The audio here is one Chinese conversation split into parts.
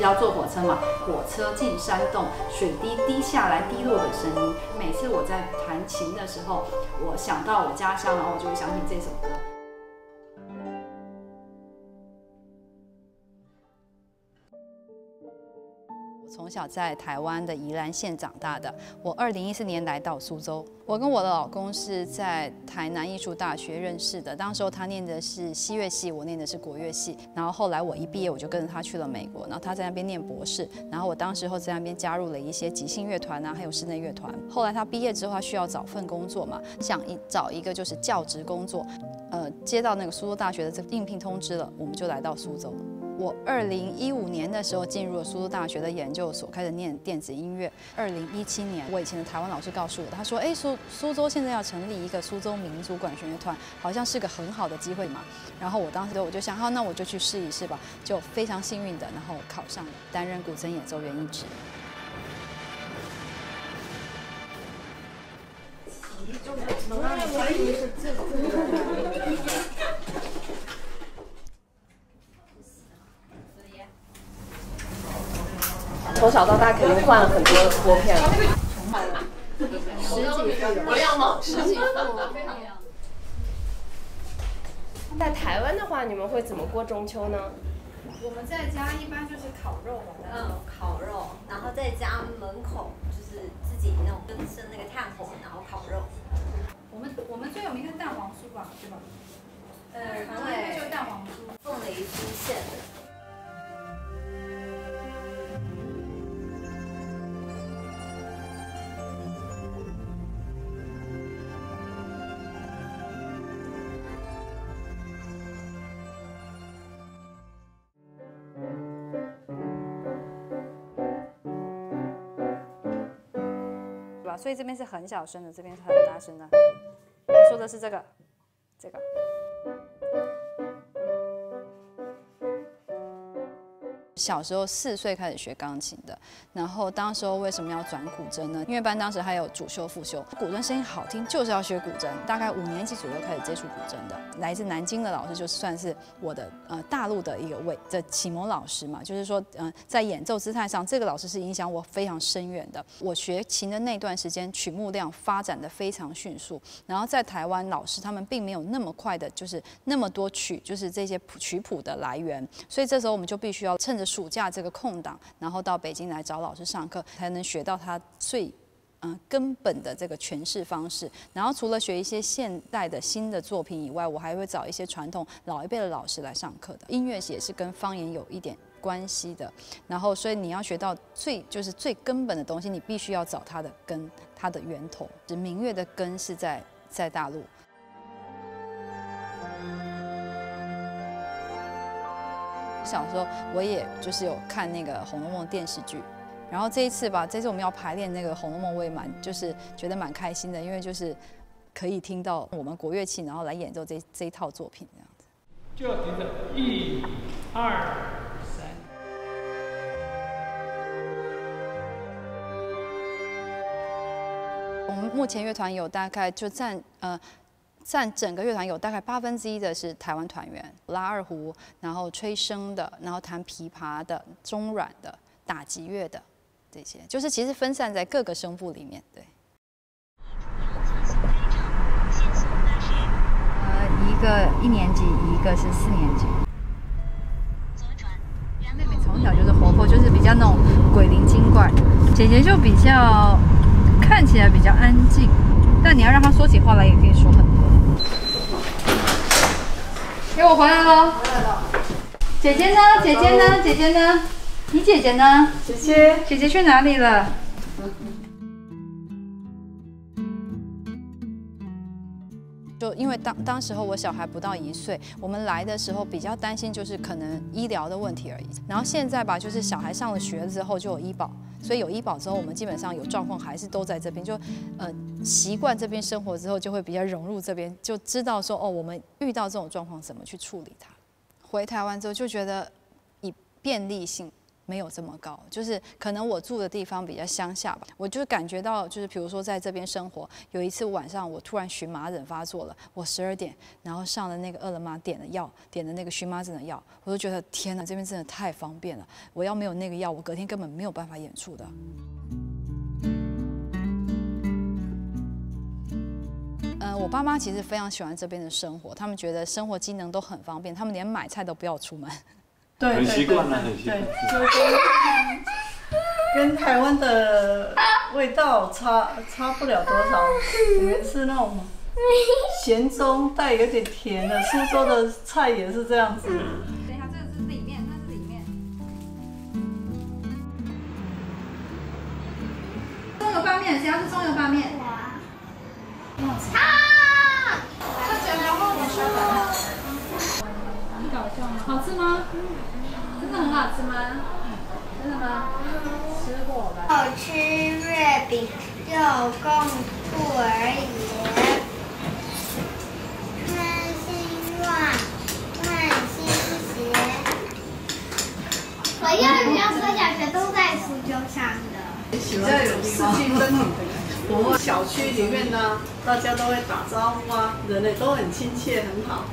要坐火车嘛，火车进山洞，水滴滴下来滴落的声音。每次我在弹琴的时候，我想到我家乡，然后我就会想起这首歌。从小在台湾的宜兰县长大的，我二零一四年来到苏州。我跟我的老公是在台南艺术大学认识的，当时候他念的是西乐系，我念的是国乐系。然后后来我一毕业，我就跟着他去了美国，然后他在那边念博士，然后我当时候在那边加入了一些即兴乐团啊，还有室内乐团。后来他毕业之后，他需要找份工作嘛，想一找一个就是教职工作，呃，接到那个苏州大学的这个应聘通知了，我们就来到苏州。我二零一五年的时候进入了苏州大学的研究所，开始念电子音乐。二零一七年，我以前的台湾老师告诉我，他说：“哎，苏苏州现在要成立一个苏州民族管弦乐团，好像是个很好的机会嘛。”然后我当时我就想，好，那我就去试一试吧。就非常幸运的，然后考上了，担任古筝演奏员一职。从小到大肯定换了很多拨片了，十几副，不亮吗？十几副，非常亮。在台湾的话，你们会怎么过中秋呢？我们在家一般就是烤肉嘛，嗯，烤肉，然后在家门口就是自己那种跟生那个炭火，然后烤肉。我们我们最有名的蛋黄酥吧，对吧？呃，对，就是蛋黄酥，凤梨酥馅所以这边是很小声的，这边是很大声的。我说的是这个，这个。小时候四岁开始学钢琴的，然后当时候为什么要转古筝呢？因为班当时还有主修副修，古筝声音好听，就是要学古筝。大概五年级左右开始接触古筝的，来自南京的老师就算是我的呃大陆的一个位的启蒙老师嘛，就是说嗯在演奏姿态上，这个老师是影响我非常深远的。我学琴的那段时间，曲目量发展的非常迅速，然后在台湾老师他们并没有那么快的，就是那么多曲，就是这些曲谱的来源，所以这时候我们就必须要趁着。暑假这个空档，然后到北京来找老师上课，才能学到他最嗯根本的这个诠释方式。然后除了学一些现代的新的作品以外，我还会找一些传统老一辈的老师来上课的。音乐也是跟方言有一点关系的。然后所以你要学到最就是最根本的东西，你必须要找它的根，它的源头。明月的根是在在大陆。小时候我也就是有看那个《红楼梦》电视剧，然后这一次吧，这次我们要排练那个《红楼梦》，我也蛮就是觉得蛮开心的，因为就是可以听到我们国乐器，然后来演奏这这一套作品这样子。就要停着，一、二、三。我们目前乐团有大概就占呃。占整个乐团有大概八分之一的是台湾团员，拉二胡，然后吹笙的，然后弹琵琶的，中阮的，打击乐的，这些就是其实分散在各个声部里面。对。呃，一个一年级，一个是四年级。妹妹从小就是活泼，就是比较那种鬼灵精怪，姐姐就比较看起来比较安静，但你要让她说起话来，也可以说很。给我回来喽！回来了。姐姐呢？姐姐呢？姐姐呢？你姐姐呢？姐姐，姐姐去哪里了？就因为当当时候我小孩不到一岁，我们来的时候比较担心就是可能医疗的问题而已。然后现在吧，就是小孩上了学之后就有医保。所以有医保之后，我们基本上有状况还是都在这边，就呃习惯这边生活之后，就会比较融入这边，就知道说哦，我们遇到这种状况怎么去处理它。回台湾之后就觉得以便利性，没有这么高，就是可能我住的地方比较乡下吧，我就感觉到就是比如说在这边生活，有一次晚上我突然荨麻疹发作了，我十二点然后上了那个饿了么点的药，点的那个荨麻疹的药，我就觉得天哪，这边真的太方便了，我要没有那个药，我隔天根本没有办法演出的。我爸妈其实非常喜欢这边的生活，他们觉得生活机能都很方便，他们连买菜都不要出门。对，很习惯了很习惯跟跟台湾的味道差差不了多少。你们是那种咸中带有点甜的，苏州的菜也是这样子。等一下，这个是里面，这是里面。中油拌面，谁要吃中油拌面？很搞笑吗？好吃吗？真的很好吃吗？真的吗？吃过吧。好吃月饼就供兔儿爷，穿新袜，换新鞋。我幼儿园和小学都在苏州上的。喜欢有四季分明的感觉。我们小区里面呢，大家都会打招呼啊，人也都很亲切，很好。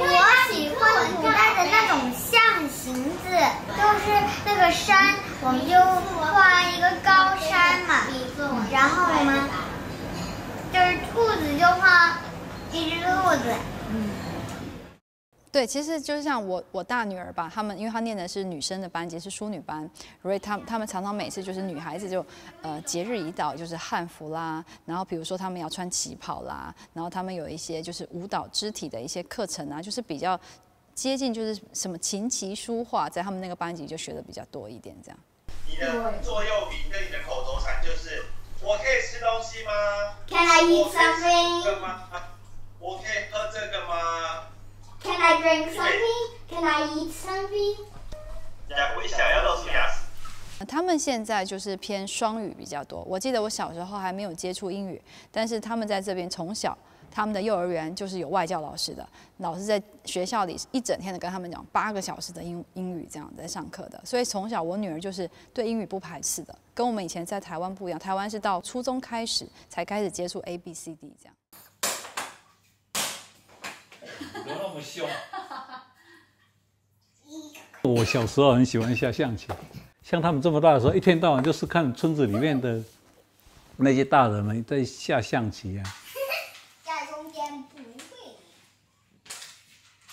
我喜欢古代的那种象形字，就是那个山，我们就画一个高山嘛，然后我们就是兔子就画一只兔子。对，其实就是像我我大女儿吧，她们因为她念的是女生的班级，是淑女班，所以她她们常常每次就是女孩子就呃节日一到就是汉服啦，然后比如说她们要穿旗袍啦，然后她们有一些就是舞蹈肢体的一些课程啊，就是比较接近就是什么琴棋书画，在他们那个班级就学的比较多一点这样。你的座右铭跟你的口头禅就是“我可以吃东西吗 Can I eat something? 我可以喝 I drink something? Can I eat something? 要微笑，要露出牙齿。他们现在就是偏双语比较多。我记得我小时候还没有接触英语，但是他们在这边从小，他们的幼儿园就是有外教老师的，老师在学校里一整天的跟他们讲八个小时的英英语这样在上课的。所以从小我女儿就是对英语不排斥的，跟我们以前在台湾不一样。台湾是到初中开始才开始接触 A B C D 这样。怎么那么凶？我小时候很喜欢下象棋，像他们这么大的时候，一天到晚就是看村子里面的那些大人们在下象棋啊。在中间不会。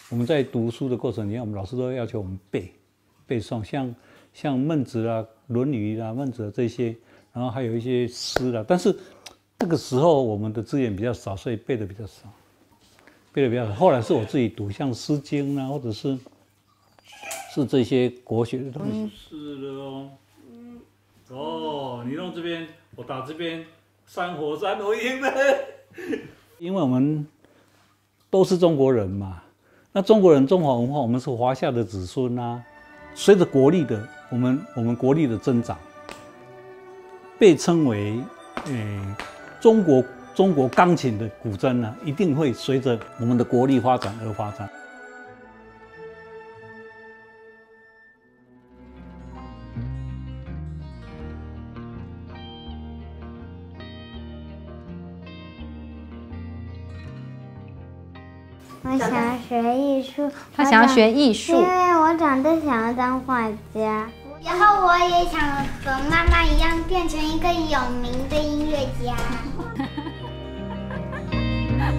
我们在读书的过程你看，我们老师都要求我们背背诵，像像孟子啊、《论语》啊、孟子啊这些，然后还有一些诗啊。但是那个时候我们的资源比较少，所以背的比较少，背的比较少。后来是我自己读，像《诗经》啊，或者是是这些国学的东西。是的哦。哦，你弄这边，我打这边，三火三我赢了。因为我们都是中国人嘛，那中国人中华文化，我们是华夏的子孙啊。随着国力的我们我们国力的增长，被称为呃中国中国钢琴的古筝呢、一定会随着我们的国力发展而发展。我想要学艺术。他想要学艺术因为我长大想要当画家，然后我也想和妈妈一样变成一个有名的音乐家。